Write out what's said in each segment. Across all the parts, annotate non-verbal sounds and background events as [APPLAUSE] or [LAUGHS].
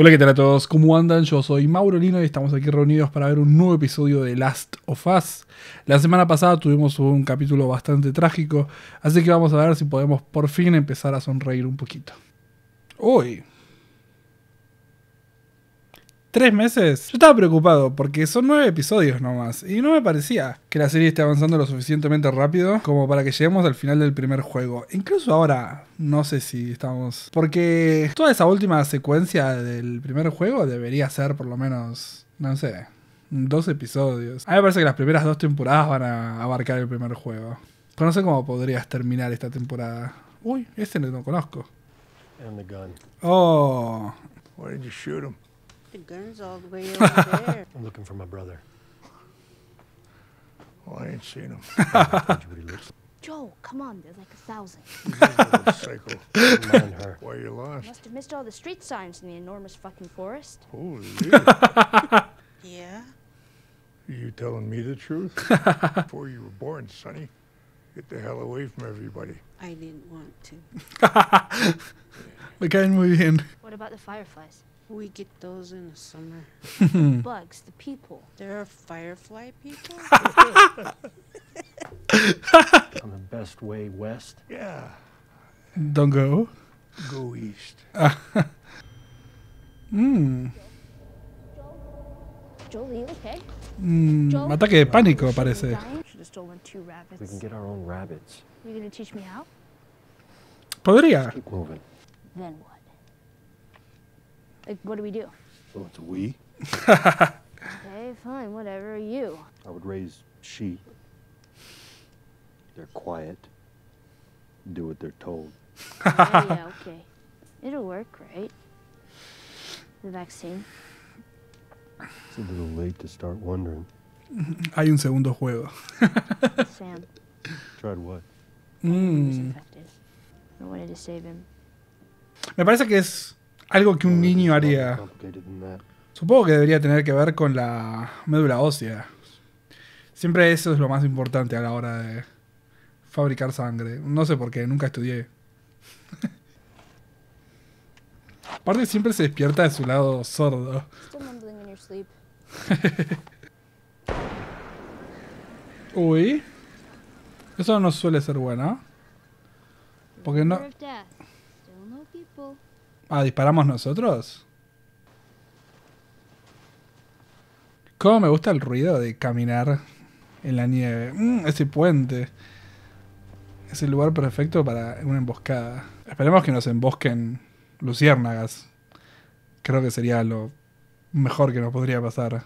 Hola, ¿qué tal a todos? ¿Cómo andan? Yo soy Mauro Lino y estamos aquí reunidos para ver un nuevo episodio de Last of Us. La semana pasada tuvimos un capítulo bastante trágico, así que vamos a ver si podemos por fin empezar a sonreír un poquito. Uy. ¿Tres meses? Yo estaba preocupado porque son nueve episodios nomás y no me parecía que la serie esté avanzando lo suficientemente rápido como para que lleguemos al final del primer juego. Incluso ahora no sé si estamos... Porque toda esa última secuencia del primer juego debería ser por lo menos, no sé, dos episodios. A mí me parece que las primeras dos temporadas van a abarcar el primer juego. Pero no sé cómo podrías terminar esta temporada. Uy, este no lo conozco. And the gun. Oh, Why did you shoot him? The gun's all the way over there. [LAUGHS] I'm looking for my brother. Well, I ain't seen him. [LAUGHS] Told you what he looks Joe, come on, there's like a thousand. [LAUGHS] Little Psycho. her. Why you lost? Must have missed all the street signs in the enormous fucking forest. Holy. Yeah? Are you telling me the truth? Before you were born, Sonny. Get the hell away from everybody. I didn't want to. me caen muy bien. What about the fireflies? We get those in the summer. [LAUGHS] Bugs, the people. There are firefly people? [LAUGHS] On the best way west. Yeah. Don't go. Go east. [LAUGHS] Mm, Joel, are you okay? mm, Joel? ataque de pánico parece. Should have stolen two rabbits. We can get our own rabbits. You gonna teach me how? Podría. Then what? Like, what do we do? Oh, it's a we. [LAUGHS] Okay, fine, whatever. You. I would raise sheep. They're quiet. Do what they're told. yeah, yeah, [LAUGHS] okay. It'll work, right? The vaccine. It's a little late to start wondering. Hay un segundo juego. [LAUGHS] Sam Tried what? was Mm, infected. I wanted to save him. Me parece que es algo que un niño haría. Supongo que debería tener que ver con la médula ósea. Siempre eso es lo más importante a la hora de fabricar sangre. No sé por qué, nunca estudié. [LAUGHS] Aparte siempre se despierta de su lado sordo. [LAUGHS] Uy. Eso no suele ser bueno. Porque no... River of death. Still no people. Ah, ¿disparamos nosotros? Cómo me gusta el ruido de caminar en la nieve. Mm, ese puente. Es el lugar perfecto para una emboscada. Esperemos que nos embosquen luciérnagas. Creo que sería lo mejor que nos podría pasar.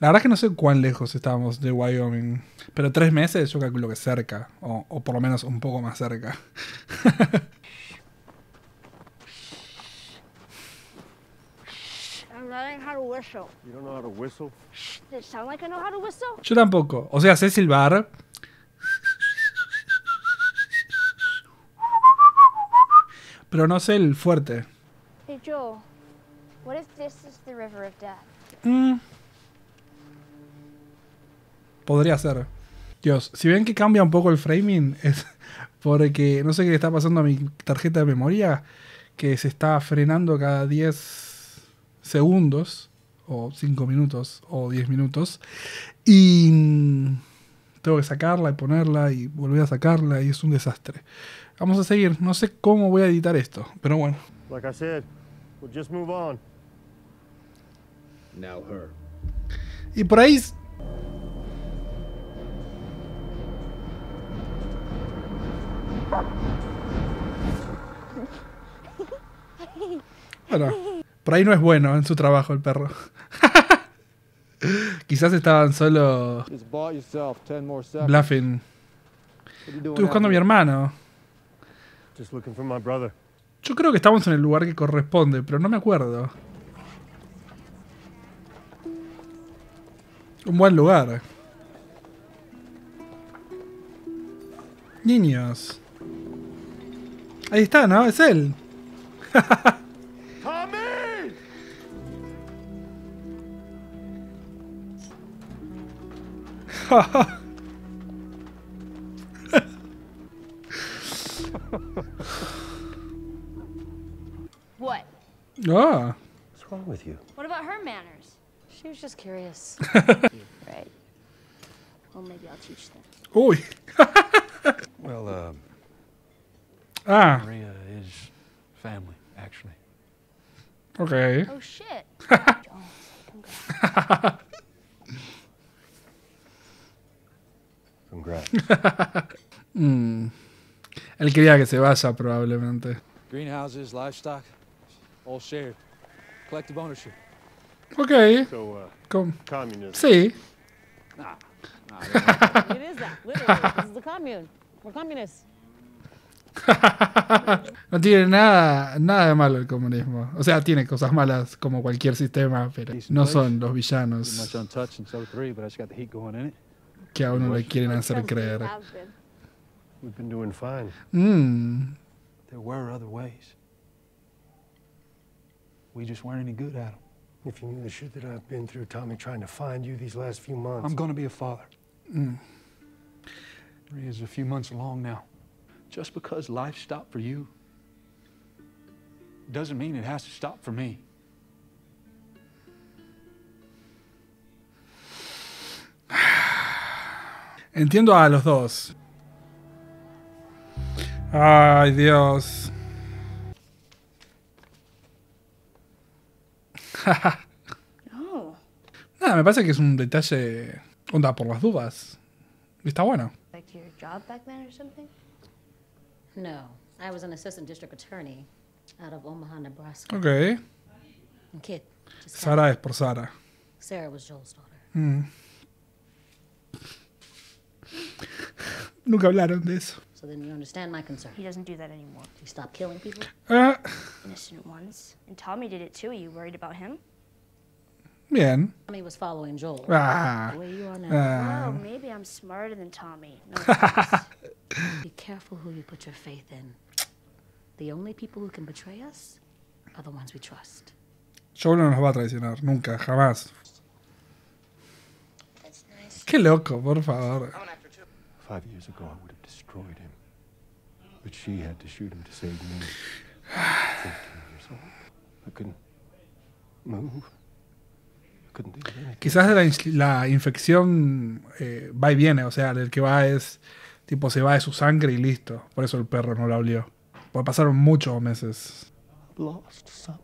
La verdad es que no sé cuán lejos estábamos de Wyoming. Pero tres meses yo calculo que cerca. O, o por lo menos un poco más cerca. [LAUGHS] I'm learning how to whistle. You don't know how to whistle? Does it sound like I know how to whistle? Yo tampoco. O sea, sé silbar. Pero no sé el fuerte. Hey, Joel. What if this is the river of death? Mm. Podría ser. Dios, si ven que cambia un poco el framing, [LAUGHS] es porque no sé qué le está pasando a mi tarjeta de memoria, que se está frenando cada 10 segundos, o 5 minutos, o 10 minutos, y tengo que sacarla y ponerla y volver a sacarla, y es un desastre. Vamos a seguir, no sé cómo voy a editar esto, pero bueno. Like I said, we'll just move on. Now her. Y por ahí [LAUGHS] Bueno, por ahí no es bueno en su trabajo el perro. [LAUGHS] Quizás estaban solo Just bought yourself 10 more seconds. bluffing. Estoy buscando a mi hermano. Yo creo que estamos en el lugar que corresponde, pero no me acuerdo. Un buen lugar. Niños. Ahí está, ¿no? Es él. [LAUGHS] [LAUGHS] What? Ah, What's wrong with you? What about her manners? She was just curious. [LAUGHS] Right. Well, maybe I'll teach them. Uy. [LAUGHS] Well, uh, Ah, Maria is family, actually. ok. Oh shit. Congrats. [LAUGHS] Mm. Él quería que se vaya probablemente. Greenhouses, livestock, all shared. Collective ownership. Ok. so, uh, Com- communism. sí. Nah, nah, [LAUGHS] they don't- it is that, literally. This is the commune. We're communists. [LAUGHS] No tiene nada, nada de malo el comunismo. O sea, tiene cosas malas como cualquier sistema, pero no son los villanos que a uno le quieren hacer creer. We've been doing fine. Mm. There were other ways. We just weren't any good at them. If you knew the shit that I've been through, Tommy, trying to find you these last few months. I'm going to be a father. Maria's a few months along now. Just because life stopped for you doesn't mean it has to stop for me. Entiendo a los dos. Ay, Dios. No. [LAUGHS] Nada, me parece que es un detalle. Onda por las dudas. Y está bueno. Like your job back then or something? No, I was an assistant district attorney out of Omaha, Nebraska. Ok. And kid, just Sara es por Sara. Sarah was Joel's daughter. Mm. Nunca hablaron de eso. So then you understand my concern. He doesn't do that anymore. He stopped killing people. Ah, Innocent ones. And Tommy did it too. Are you worried about him? bien. Tommy was following Joel. Ah, The way you are now. ah. Oh, maybe I'm smarter than Tommy. No. [LAUGHS] Be careful who you put your faith in. The only people who can betray us are the ones we trust. Joel no nos va a traicionar. Nunca, jamás. That's nice. Qué loco, por favor. Five years ago, I would have destroyed him. But she had to shoot him to save me. 14 years old. I couldn't move. Quizás la, la infección eh, va y viene, o sea, el que va es, tipo, se va de su sangre y listo. Por eso el perro no la olió. Porque pasaron muchos meses. Lost something.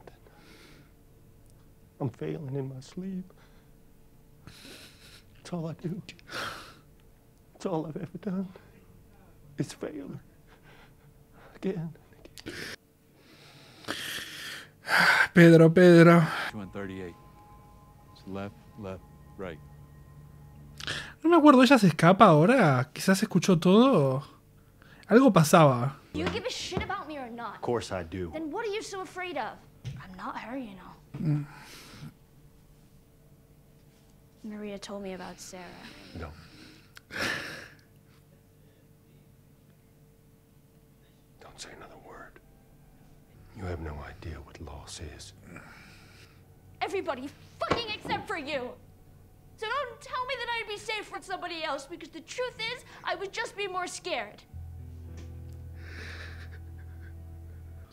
I'm failing in my sleep. It's all I do. It's all I've ever done. It's fail. Again. Pedro, Pedro. 238. It's left, left, right. No me acuerdo, ella se escapa ahora. Quizás escuchó todo. Algo pasaba. Do you give a shit about me or not? Of course I do. Then what are you so afraid of? I'm not her, you know. Maria told me about Sarah. No. Don't say another word. You have no idea what loss is. Everybody fucking except for you. So don't tell me that I'd be safe with somebody else because the truth is, I would just be more scared.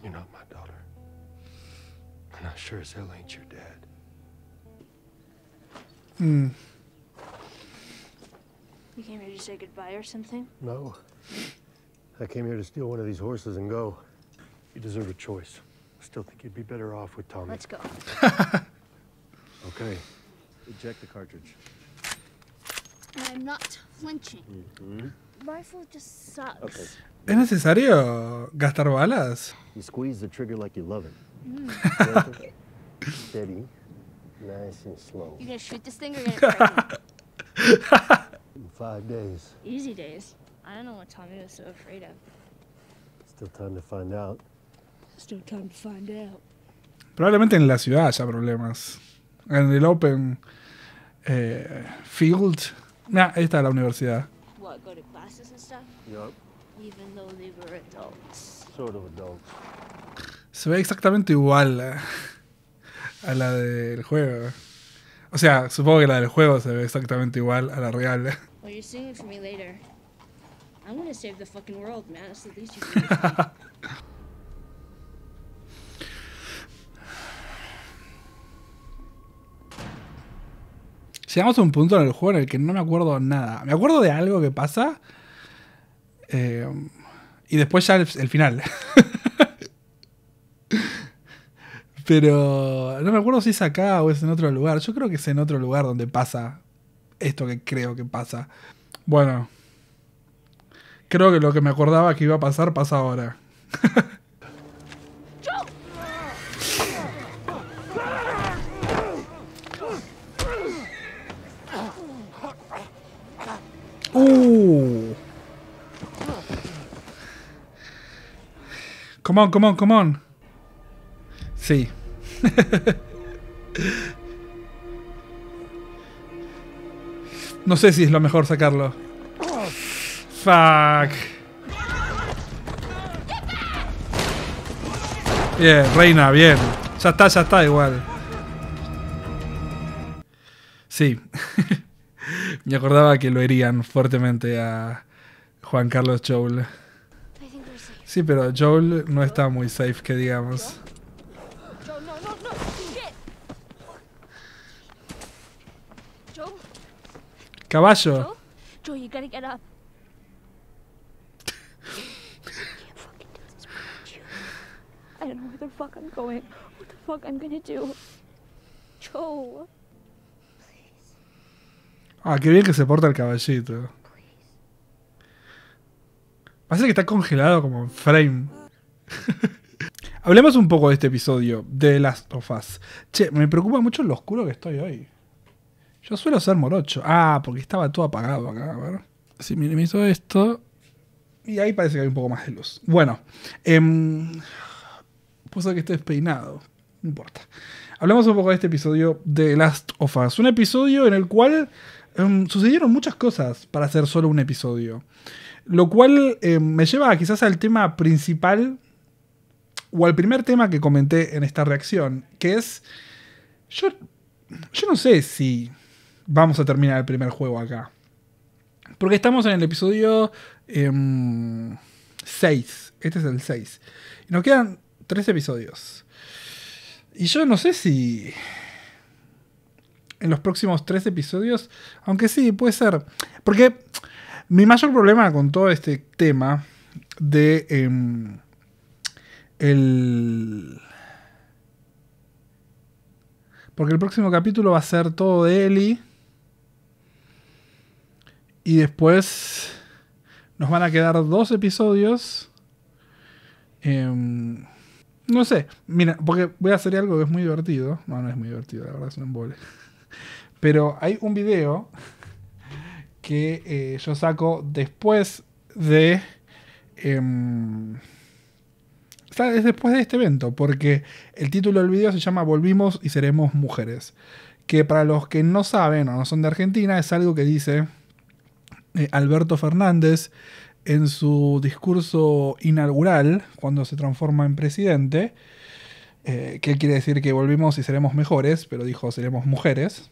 You're not my daughter. And I sure as hell ain't your dad. Hmm. You came here to say goodbye or something? No. I came here to steal one of these horses and go. You deserve a choice. I still think you'd be better off with Tommy. Let's go. [LAUGHS] Okay. Eject the cartridge. I'm not flinching. Mm-hmm. Rifle just sucks. Okay. ¿Es necesario gastar balas? You squeeze the trigger like you love it. Mm. Gentle, [LAUGHS] Steady. Nice and slow. You gonna shoot this thing or get [LAUGHS] it pregnant? In five days. Easy days. I don't know what Tommy was so afraid of. Still time to find out. Still time to find out. Probablemente en la ciudad haya problemas. En el Open eh, Field. Nah, ahí está la universidad. What, go to classes and stuff? Yup. Even though they were adults. Sort of adults. Se ve exactamente igual a, a la del juego. O sea, supongo que la del juego se ve exactamente igual a la real. Well, you're singing for me later. I'm gonna save the fucking world, man. That's the least you can. [LAUGHS] Llegamos a un punto en el juego en el que no me acuerdo nada. Me acuerdo de algo que pasa. eh, y después ya el final. [LAUGHS] Pero no me acuerdo si es acá o es en otro lugar. Yo creo que es en otro lugar donde pasa esto que creo que pasa. Bueno. Creo que lo que me acordaba que iba a pasar pasa ahora. [LAUGHS] Uh. Come on, come on, come on. Sí. [LAUGHS] no sé si es lo mejor sacarlo. Fuck. Bien, reina, bien. Ya está, ya está igual. Sí. [LAUGHS] Me acordaba que lo herían fuertemente a Juan Carlos Joel. Sí, pero Joel no está muy safe, que digamos. Joe, no, no, no! Shit! Joe? Caballo. Joe? Joe, you gotta get up. I don't know where the fuck I'm going. What the fuck I'm gonna do. Joe. Ah, qué bien que se porta el caballito. Parece que está congelado como en frame. [LAUGHS] Hablemos un poco de este episodio de Last of Us. Che, me preocupa mucho lo oscuro que estoy hoy. Yo suelo ser morocho. Ah, porque estaba todo apagado acá. A ver. Si minimizo esto. Y ahí parece que hay un poco más de luz. Bueno. Eh, puede ser que esté despeinado. No importa. Hablamos un poco de este episodio de Last of Us. Un episodio en el cual em, sucedieron muchas cosas para hacer solo un episodio. Lo cual em, me lleva quizás al tema principal o al primer tema que comenté en esta reacción, que es, yo, yo no sé si vamos a terminar el primer juego acá. Porque estamos en el episodio 6. este es el 6. Y nos quedan 3 episodios. Y yo no sé si en los próximos 3 episodios, aunque sí, puede ser. Porque mi mayor problema con todo este tema de... em, el... Porque el próximo capítulo va a ser todo de Ellie. Y después nos van a quedar dos episodios. Em, no sé, mira, porque voy a hacer algo que es muy divertido. No, no es muy divertido, la verdad es un embole. [LAUGHS] Pero hay un video que eh, yo saco después de... em, es después de este evento, porque el título del video se llama Volvimos y seremos mujeres. Que para los que no saben o no son de Argentina, es algo que dice eh, Alberto Fernández en su discurso inaugural, cuando se transforma en presidente, eh, que quiere decir que volvimos y seremos mejores, pero dijo seremos mujeres.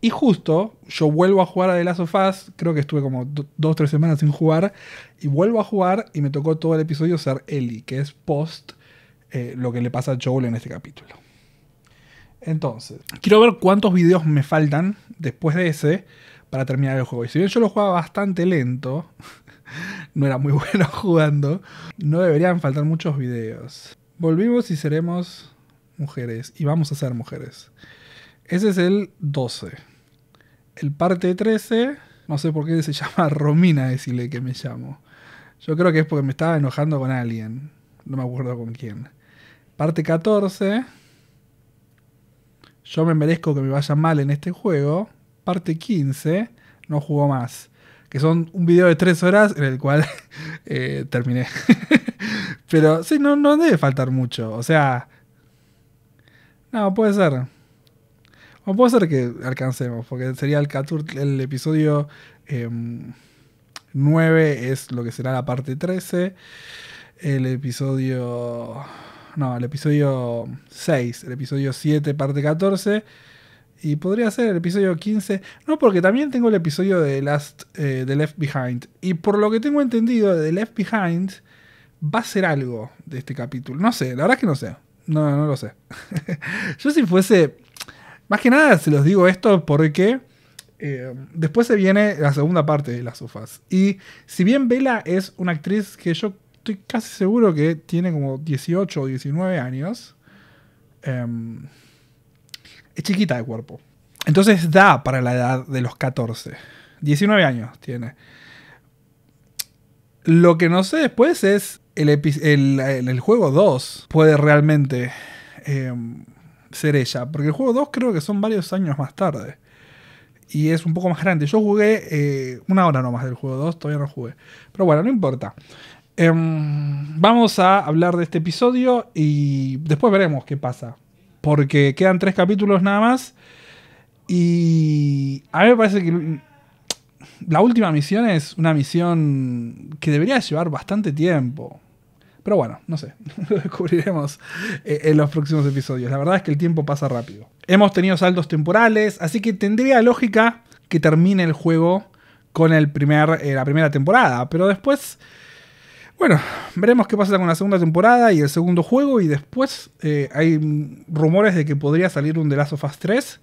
Y justo yo vuelvo a jugar a The Last of Us, creo que estuve como do- dos o tres semanas sin jugar, y vuelvo a jugar y me tocó todo el episodio ser Ellie, que es post eh, lo que le pasa a Joel en este capítulo. Entonces, quiero ver cuántos videos me faltan después de ese para terminar el juego. Y si bien yo lo jugaba bastante lento, [LAUGHS] no era muy [LAUGHS] bueno jugando, no deberían faltar muchos videos. Volvimos y seremos mujeres, y vamos a ser mujeres. Ese es el 12. El parte 13, no sé por qué se [LAUGHS] llama Romina, decirle que me llamo. Yo creo que es porque me estaba enojando con alguien. No me acuerdo con quién. Parte 14. Yo me merezco que me vaya mal en este juego. Parte 15. No jugó más. Que son un video de 3 horas en el cual [LAUGHS] eh, terminé. [LAUGHS] Pero sí, no, no debe faltar mucho. O sea... No, puede ser. O puede ser que alcancemos, porque sería el, 14 el episodio em, 9 es lo que será la parte 13. El episodio... No, el episodio 6. El episodio 7, parte 14. Y podría ser el episodio 15. No, porque también tengo el episodio de Last, eh, de Left Behind. Y por lo que tengo entendido de Left Behind, va a ser algo de este capítulo. No sé, la verdad es que no sé. No, no lo sé. [LAUGHS] Yo si fuese... Más que nada se los digo esto porque Eh, después se viene la segunda parte de las sofás. Y si bien Bella es una actriz que yo estoy casi seguro que tiene como 18 o 19 años, em, es chiquita de cuerpo. Entonces da para la edad de los 14. 19 años tiene. Lo que no sé después es el, el juego 2 puede realmente em, ser ella. Porque el juego 2 creo que son varios años más tarde. Y es un poco más grande. Yo jugué eh, una hora nomás del juego 2, todavía no jugué. Pero bueno, no importa. Em, vamos a hablar de este episodio y después veremos qué pasa. Porque quedan tres capítulos nada más. Y a mí me parece que la última misión es una misión que debería llevar bastante tiempo. Pero bueno, no sé, [LAUGHS] lo descubriremos eh, en los próximos episodios. La verdad es que el tiempo pasa rápido. Hemos tenido saltos temporales, así que tendría lógica que termine el juego con el primer, eh, la primera temporada. Pero después, bueno, veremos qué pasa con la segunda temporada y el segundo juego. Y después eh, hay rumores de que podría salir un The Last of Us 3.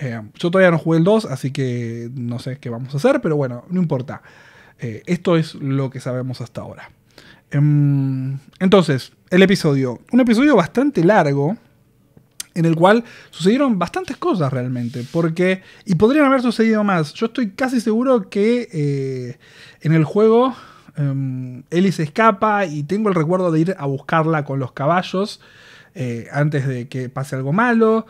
Eh, yo todavía no jugué el 2, así que no sé qué vamos a hacer, pero bueno, no importa. Eh, esto es lo que sabemos hasta ahora. Em, entonces, el episodio. Un episodio bastante largo, en el cual sucedieron bastantes cosas realmente, porque, y podrían haber sucedido más. Yo estoy casi seguro que en el juego em, Ellie se escapa y tengo el recuerdo de ir a buscarla con los caballos eh, antes de que pase algo malo.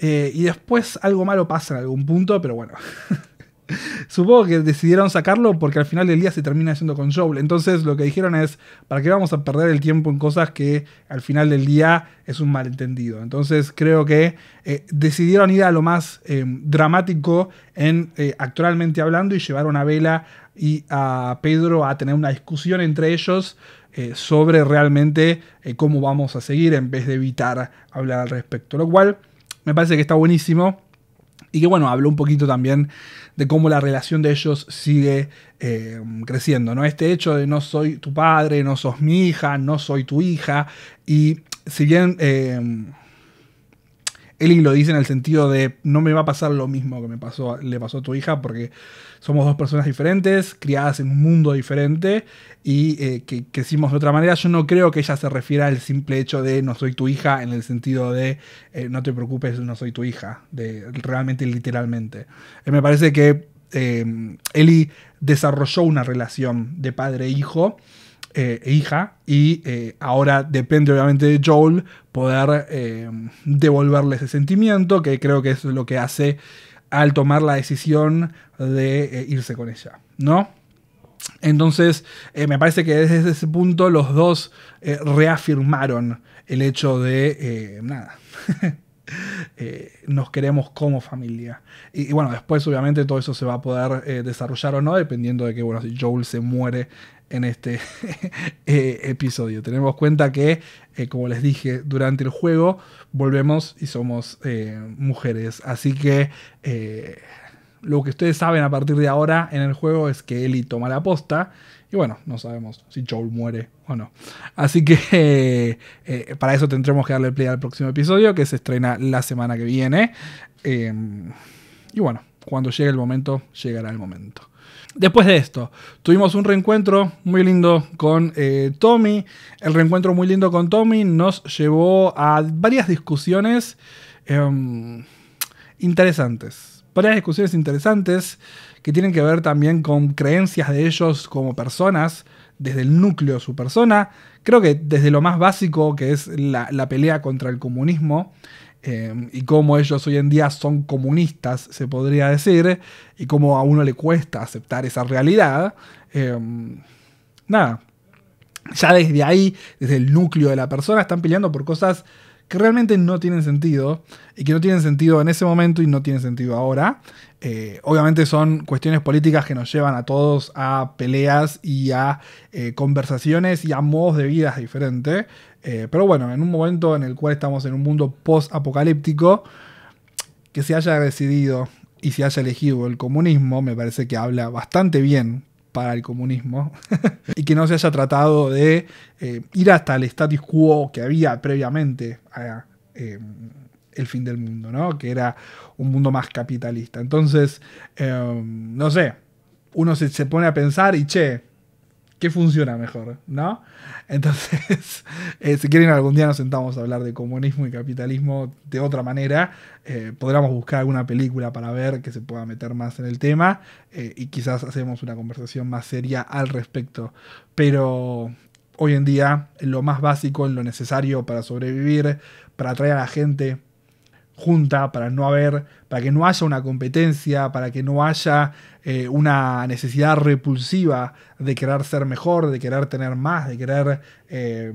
Eh, y después algo malo pasa en algún punto, pero bueno. [LAUGHS] Supongo que decidieron sacarlo porque al final del día se termina haciendo con Joel. Entonces lo que dijeron es, ¿para qué vamos a perder el tiempo en cosas que al final del día es un malentendido? Entonces creo que eh, decidieron ir a lo más eh, dramático en actualmente hablando y llevaron a Vela y a Pedro a tener una discusión entre ellos eh, sobre realmente eh, cómo vamos a seguir en vez de evitar hablar al respecto. Lo cual me parece que está buenísimo. Y que bueno, habló un poquito también de cómo la relación de ellos sigue eh, creciendo, ¿no? Este hecho de no soy tu padre, no sos mi hija, no soy tu hija. Y si bien Ellie lo dice en el sentido de no me va a pasar lo mismo que me pasó, le pasó a tu hija, porque somos dos personas diferentes, criadas en un mundo diferente y eh, que crecimos de otra manera. Yo no creo que ella se refiera al simple hecho de no soy tu hija, en el sentido de eh, no te preocupes, no soy tu hija, de realmente literalmente. Eh, me parece que Ellie desarrolló una relación de padre-hijo eh, e hija y eh, ahora depende obviamente de Joel poder eh, devolverle ese sentimiento que creo que es lo que hace al tomar la decisión de eh, irse con ella, ¿no? Entonces, me parece que desde ese punto los dos reafirmaron el hecho de, nada, [LAUGHS] nos queremos como familia. Y, bueno, después obviamente todo eso se va a poder desarrollar o no, dependiendo de que, bueno, si Joel se muere en este [LAUGHS] eh, episodio. Tenemos cuenta que, eh, como les dije, durante el juego volvemos y somos eh, mujeres. Así que lo que ustedes saben a partir de ahora en el juego es que Ellie toma la posta. Y bueno, no sabemos si Joel muere o no. Así que [LAUGHS] para eso tendremos que darle play al próximo episodio que se estrena la semana que viene. Eh, y bueno, cuando llegue el momento, llegará el momento. Después de esto, tuvimos un reencuentro muy lindo con eh, Tommy. El reencuentro muy lindo con Tommy nos llevó a varias discusiones em, interesantes. Varias discusiones interesantes que tienen que ver también con creencias de ellos como personas, desde el núcleo de su persona. Creo que desde lo más básico, que es la, la pelea contra el comunismo, eh, y cómo ellos hoy en día son comunistas, se podría decir, y cómo a uno le cuesta aceptar esa realidad. Eh, nada, ya desde ahí, desde el núcleo de la persona, están peleando por cosas que realmente no tienen sentido y que no tienen sentido en ese momento y no tienen sentido ahora. Eh, obviamente son cuestiones políticas que nos llevan a todos a peleas y a eh, conversaciones y a modos de vida diferentes. Eh, pero bueno, en un momento en el cual estamos en un mundo post-apocalíptico, que se haya decidido y se haya elegido el comunismo, me parece que habla bastante bien para el comunismo [LAUGHS] y que no se haya tratado de eh, ir hasta el status quo que había previamente a eh, el fin del mundo, ¿no? Que era un mundo más capitalista. Entonces, eh, no sé, uno se, se pone a pensar y, che, ¿qué funciona mejor? ¿No? Entonces, [LAUGHS] eh, si quieren algún día nos sentamos a hablar de comunismo y capitalismo de otra manera, eh, podríamos buscar alguna película para ver que se pueda meter más en el tema eh, y quizás hacemos una conversación más seria al respecto. Pero hoy en día, en lo más básico, en lo necesario para sobrevivir, para atraer a la gente junta, para no haber, para que no haya una competencia, para que no haya eh, una necesidad repulsiva de querer ser mejor, de querer tener más, de querer, eh,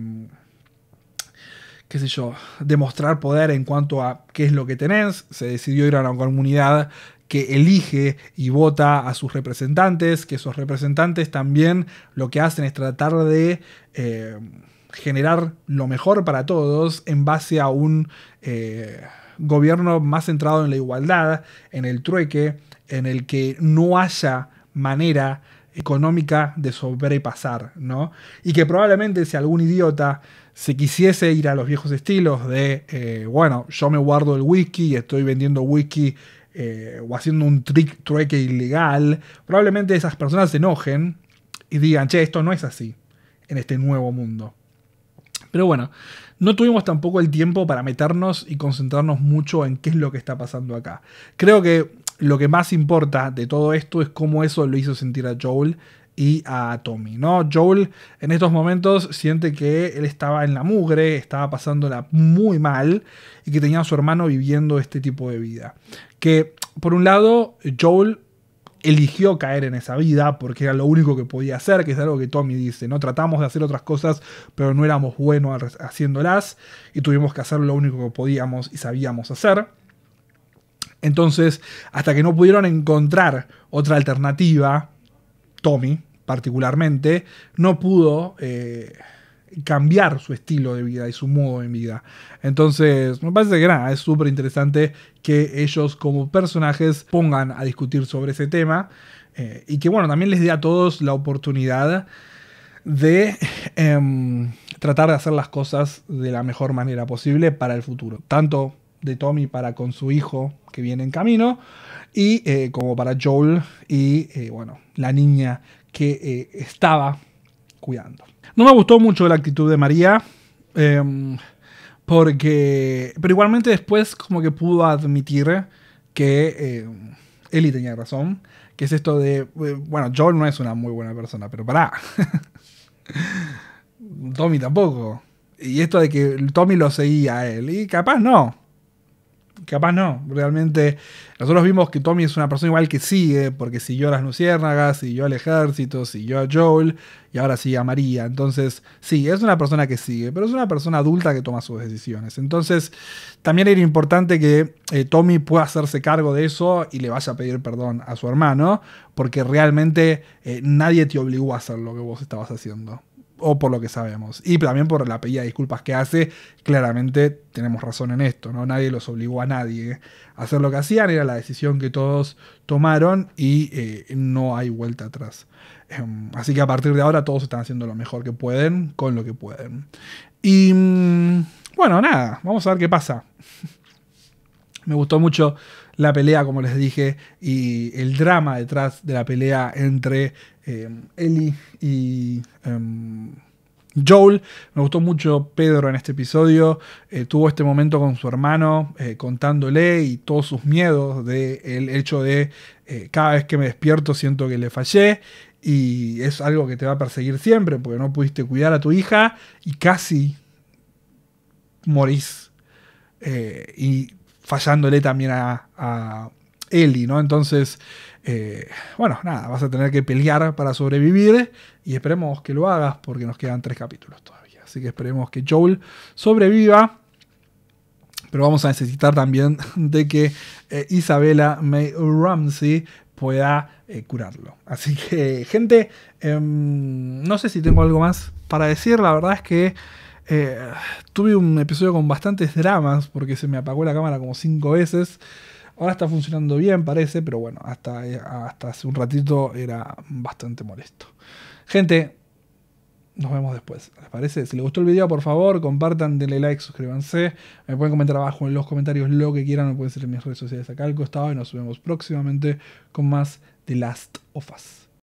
qué sé yo, demostrar poder en cuanto a qué es lo que tenés. Se decidió ir a una comunidad que elige y vota a sus representantes, que esos representantes también lo que hacen es tratar de eh, generar lo mejor para todos en base a un eh, gobierno más centrado en la igualdad, en el trueque, en el que no haya manera económica de sobrepasar, ¿no? Y que probablemente si algún idiota se quisiese ir a los viejos estilos de, eh, bueno, yo me guardo el whisky y estoy vendiendo whisky eh, o haciendo un trick, trueque ilegal, probablemente esas personas se enojen y digan, che, esto no es así en este nuevo mundo. Pero bueno, no tuvimos tampoco el tiempo para meternos y concentrarnos mucho en qué es lo que está pasando acá. Creo que lo que más importa de todo esto es cómo eso lo hizo sentir a Joel y a Tommy, ¿no? Joel en estos momentos siente que él estaba en la mugre, estaba pasándola muy mal y que tenía a su hermano viviendo este tipo de vida. Que por un lado, Joel eligió caer en esa vida porque era lo único que podía hacer, que es algo que Tommy dice, ¿no? Tratamos de hacer otras cosas, pero no éramos buenos haciéndolas y tuvimos que hacer lo único que podíamos y sabíamos hacer. Entonces, hasta que no pudieron encontrar otra alternativa, Tommy particularmente, no pudo eh, cambiar su estilo de vida y su modo de vida. Entonces, me parece que nada, es súper interesante que ellos como personajes pongan a discutir sobre ese tema eh, y que bueno, también les dé a todos la oportunidad de em, tratar de hacer las cosas de la mejor manera posible para el futuro. Tanto de Tommy para con su hijo que viene en camino y eh, como para Joel y eh, bueno, la niña que estaba cuidando. No me gustó mucho la actitud de María. em, porque. Pero igualmente después, como que pudo admitir que eh, Ellie tenía razón. Que es esto de. eh, Bueno, Joel no es una muy buena persona, pero pará. [LAUGHS] Tommy tampoco. Y esto de que Tommy lo seguía a él. Y capaz no. Capaz no. Realmente. Nosotros vimos que Tommy es una persona igual que sigue. Porque siguió a las luciérnagas, siguió al ejército, siguió a Joel. Y ahora sigue a María. Entonces, sí, es una persona que sigue. Pero es una persona adulta que toma sus decisiones. Entonces, también era importante que eh, Tommy pueda hacerse cargo de eso y le vaya a pedir perdón a su hermano. Porque realmente eh, nadie te obligó a hacer lo que vos estabas haciendo o por lo que sabemos. Y también por la pedida de disculpas que hace, claramente tenemos razón en esto, ¿no? Nadie los obligó a nadie a hacer lo que hacían, era la decisión que todos tomaron y eh, no hay vuelta atrás. Em, así que a partir de ahora todos están haciendo lo mejor que pueden con lo que pueden. Y mm, bueno, nada, vamos a ver qué pasa. [LAUGHS] Me gustó mucho la pelea, como les dije, y el drama detrás de la pelea entre eh, Ellie y em, Joel. Me gustó mucho Pedro en este episodio. Eh, tuvo este momento con su hermano, eh, contándole y todos sus miedos del hecho de eh, cada vez que me despierto siento que le fallé. Y es algo que te va a perseguir siempre, porque no pudiste cuidar a tu hija y casi morís. Y fallándole también a, a Ellie, ¿no? Entonces, eh, bueno, nada, vas a tener que pelear para sobrevivir y esperemos que lo hagas porque nos quedan tres capítulos todavía. Así que esperemos que Joel sobreviva. Pero vamos a necesitar también [LAUGHS] de que eh, Isabella May Ramsey pueda eh, curarlo. Así que, gente, em, no sé si tengo algo más para decir. La verdad es que eh, tuve un episodio con bastantes dramas porque se me apagó la cámara como cinco veces. Ahora está funcionando bien, parece, pero bueno, hasta, hasta hace un ratito era bastante molesto. Gente, nos vemos después. ¿Les parece? Si les gustó el video, por favor, compartan, denle like, suscríbanse. Me pueden comentar abajo en los comentarios lo que quieran. Me pueden seguir en mis redes sociales acá al costado. Y nos vemos próximamente con más The Last of Us.